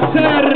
placer.